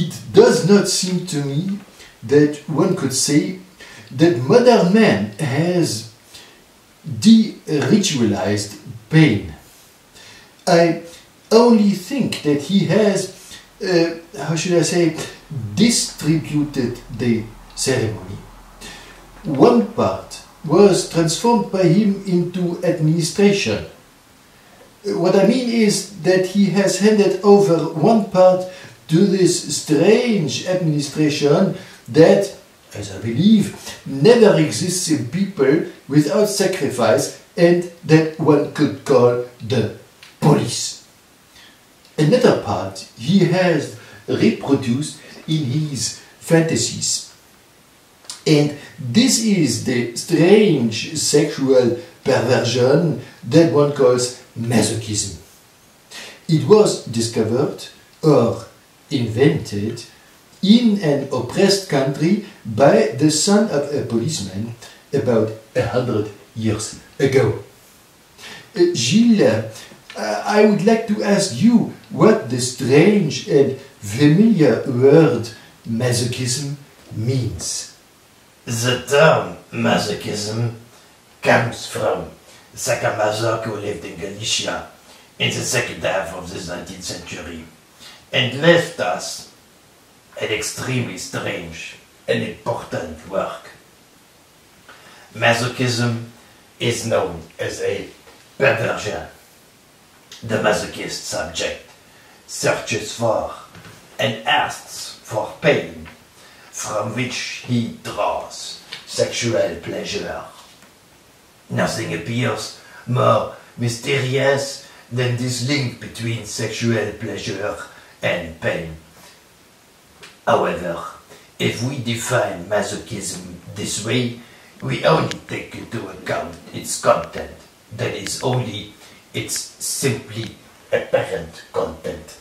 it does not seem to me that one could say that modern man has de-ritualized pain. I only think that he has, uh, how should I say, distributed the ceremony. One part was transformed by him into administration. What I mean is that he has handed over one part to this strange administration that, as I believe, never exists in people without sacrifice and that one could call the police. Another part he has reproduced in his fantasies. And this is the strange sexual perversion that one calls masochism. It was discovered or invented in an oppressed country by the son of a policeman about a hundred years ago. Uh, Gilles, uh, I would like to ask you what the strange and familiar word masochism means. The term masochism comes from Sacher-Masoch who lived in Galicia in the second half of the 19th century and left us an extremely strange and important work. Masochism is known as a perversion. The masochist subject searches for and asks for pain from which he draws sexual pleasure. Nothing appears more mysterious than this link between sexual pleasure and pain. However, if we define masochism this way, we only take into account its content, that is only its simply apparent content.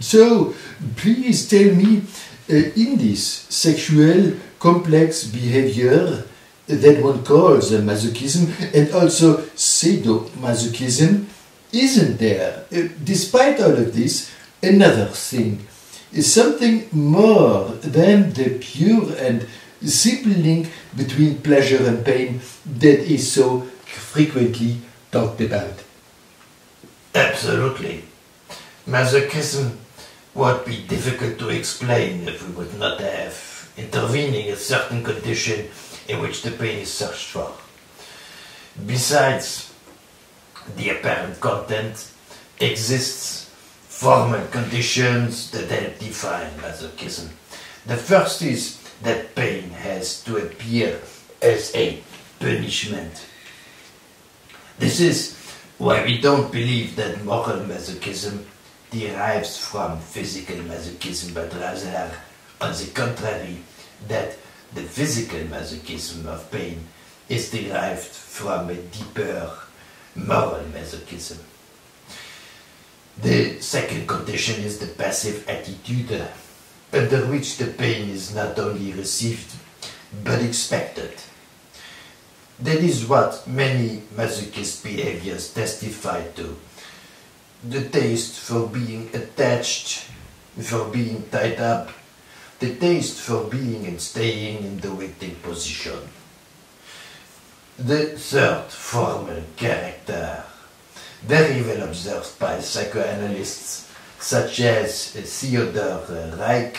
So, please tell me, uh, in this sexual complex behavior that one calls masochism and also sadomasochism, isn't there, despite all of this, another thing? Is something more than the pure and simple link between pleasure and pain that is so frequently talked about. Absolutely. Masochism would be difficult to explain if we would not have intervening a certain condition in which the pain is searched for. Besides the apparent content, exists formal conditions that help define masochism. The first is that pain has to appear as a punishment. This is why we don't believe that moral masochism derives from physical masochism, but rather, on the contrary, that the physical masochism of pain is derived from a deeper moral masochism. The second condition is the passive attitude under which the pain is not only received but expected. That is what many masochist behaviors testify to. The taste for being attached, for being tied up, the taste for being and staying in the waiting position. The third formal character, very well observed by psychoanalysts such as Theodor Reik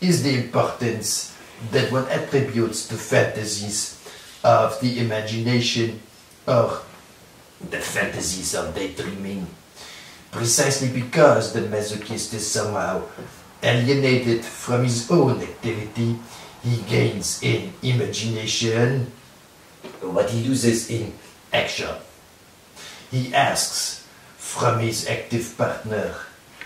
is the importance that one attributes to fantasies of the imagination or the fantasies of daydreaming, precisely because the masochist is somehow alienated from his own activity, he gains in imagination what he loses in action. He asks from his active partner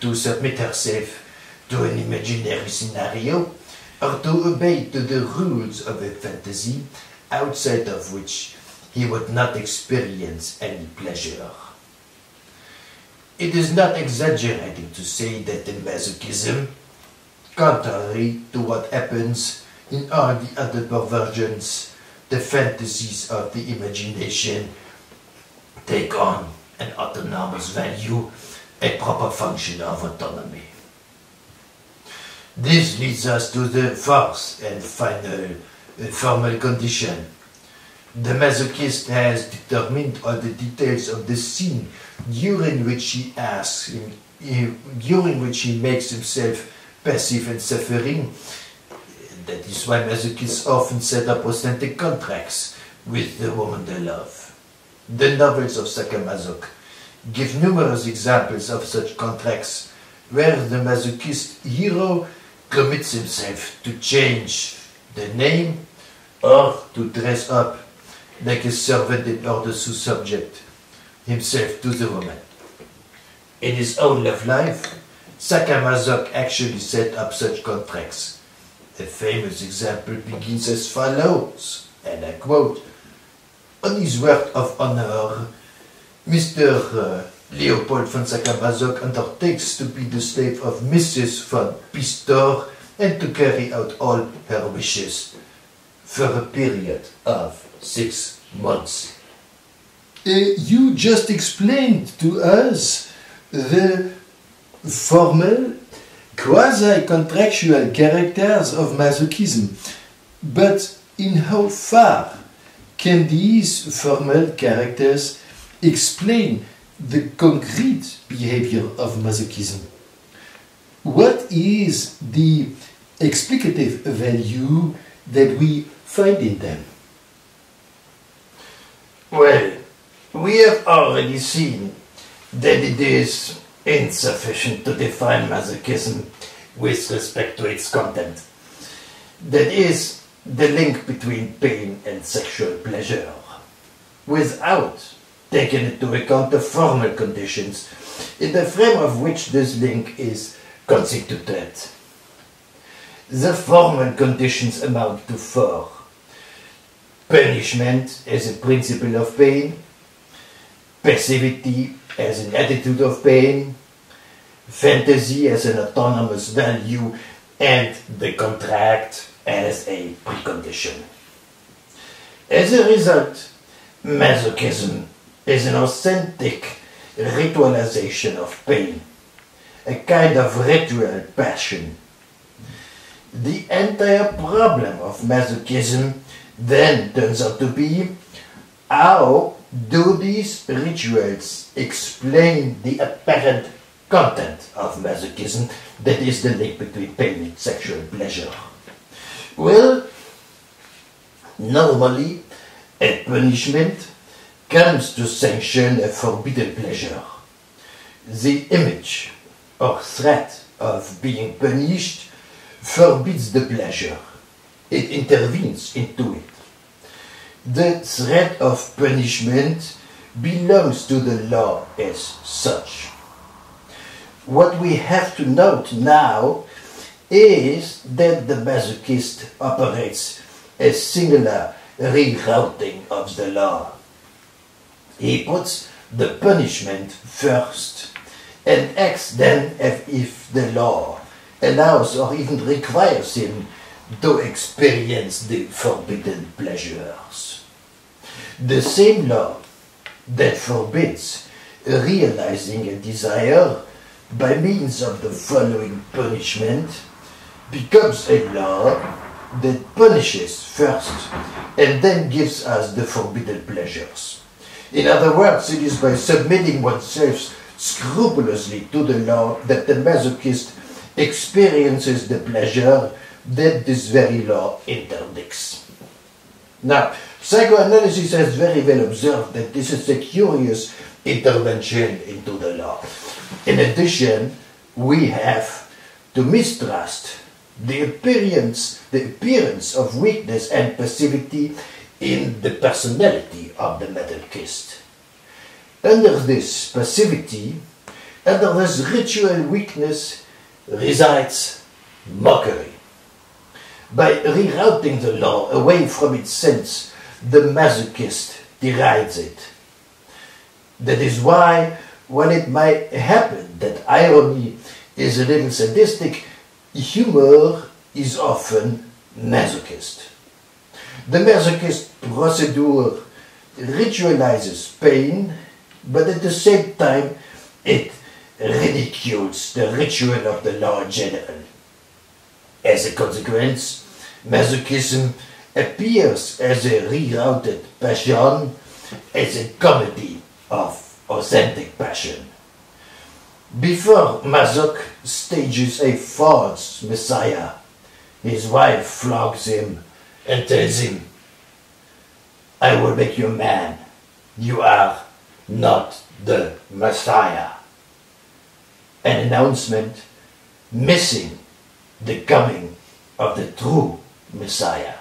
to submit herself to an imaginary scenario or to obey to the rules of a fantasy outside of which he would not experience any pleasure. It is not exaggerating to say that in masochism, contrary to what happens in all the other perversions, the fantasies of the imagination take on an autonomous value a proper function of autonomy. This leads us to the fourth and final uh, formal condition. The masochist has determined all the details of the scene during which he asks during which he makes himself passive and suffering. That is why masochists often set up authentic contracts with the woman they love. The novels of Sacher-Masoch give numerous examples of such contracts where the masochist hero commits himself to change the name or to dress up like a servant in order to subject himself to the woman. In his own love life, Sacher-Masoch actually set up such contracts. A famous example begins as follows, and I quote, On his word of honor, Mr. uh, Leopold von Sacher-Masoch undertakes to be the slave of Mrs. von Pistor and to carry out all her wishes for a period of six months. Uh, you just explained to us the formal, quasi contractual characters of masochism. But in how far can these formal characters explain the concrete behavior of masochism? What is the explicative value that we find in them? Well, we have already seen that it is insufficient to define masochism with respect to its content. That is, the link between pain and sexual pleasure, without taking into account the formal conditions in the frame of which this link is constituted. The formal conditions amount to four punishment as a principle of pain, passivity as an attitude of pain, fantasy as an autonomous value, and the contract as a precondition. As a result, masochism is an authentic ritualization of pain, a kind of ritual passion. The entire problem of masochism then turns out to be how do these rituals explain the apparent content of masochism that is the link between pain and sexual pleasure? Well, normally a punishment comes to sanction a forbidden pleasure. The image or threat of being punished forbids the pleasure. It intervenes into it. The threat of punishment belongs to the law as such. What we have to note now is that the masochist operates a singular rerouting of the law. He puts the punishment first and acts then as if the law allows or even requires him to experience the forbidden pleasures. The same law that forbids realizing a desire by means of the following punishment becomes a law that punishes first and then gives us the forbidden pleasures. In other words, it is by submitting oneself scrupulously to the law that the masochist experiences the pleasure that this very law interdicts. Now, psychoanalysis has very well observed that this is a curious intervention into the law. In addition, we have to mistrust the appearance, the appearance of weakness and passivity in the personality of the masochist. Under this passivity, under this ritual weakness, resides mockery. By rerouting the law away from its sense, the masochist derides it. That is why, when it might happen that irony is a little sadistic, humor is often masochist. The masochist procedure ritualizes pain, but at the same time, it ridicules the ritual of the law general. As a consequence, masochism appears as a rerouted passion, as a comedy of authentic passion. Before Masoch stages a false messiah, his wife flogs him and tells him, I will make you a man. You are not the Messiah. An announcement missing the coming of the true Messiah.